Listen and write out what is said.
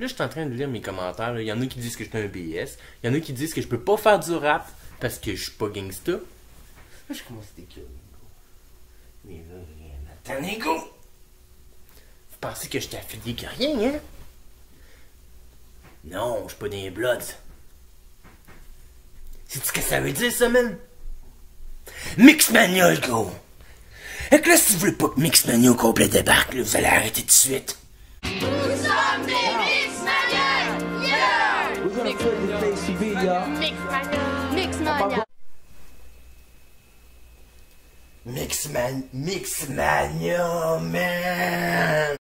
Là, je suis en train de lire mes commentaires. Il y en a qui disent que je suis un BS. Il y en a qui disent que je peux pas faire du rap parce que je suis pas gangsta. Là, je commence à t'écœurer, Mais là, rien à go! Vous pensez que je t'ai affilié que rien, hein? Non, je suis pas des Bloods. C'est ce que ça veut dire, ça, man? Mixmania, gros! Et que là, si vous voulez pas que Mixmania au complet débarque, là, vous allez arrêter tout de suite. freaking thing she be, y'all. Mixmania. Mixmania. Mixman, Mixmania, man.